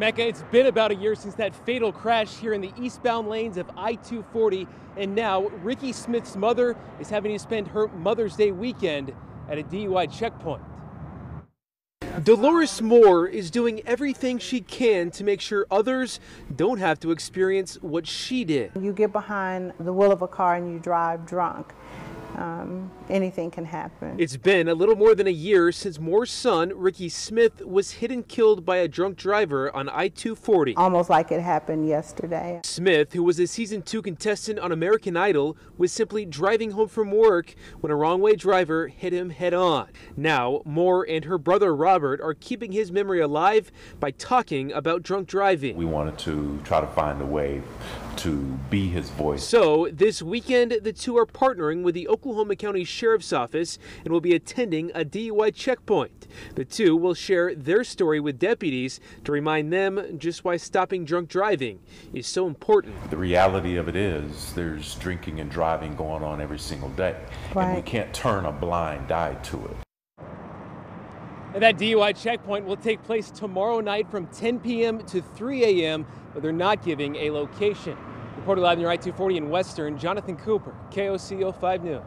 Mecca, it's been about a year since that fatal crash here in the eastbound lanes of I 240, and now Rickey Smith's mother is having to spend her Mother's Day weekend at a DUI checkpoint. Dolores Moore is doing everything she can to make sure others don't have to experience what she did. You get behind the wheel of a car and you drive drunk um, anything can happen. It's been a little more than a year since Moore's son, Rickey Smith, was hit and killed by a drunk driver on I 240. Almost like it happened yesterday. Smith, who was a season two contestant on American Idol, was simply driving home from work when a wrong way driver hit him head on. Now, Moore and her brother Robert are keeping his memory alive by talking about drunk driving. We wanted to try to find a way to be his voice. So, this weekend, the two are partnering with the Oklahoma County Sheriff's Office and will be attending a DUI checkpoint. The two will share their story with deputies to remind them just why stopping drunk driving is so important. The reality of it is there's drinking and driving going on every single day, right. and we can't turn a blind eye to it. And that DUI checkpoint will take place tomorrow night from 10 p.m. to 3 a.m., but they're not giving a location. Reported live near I-240 in Western, Jonathan Cooper, KOCO 5 News.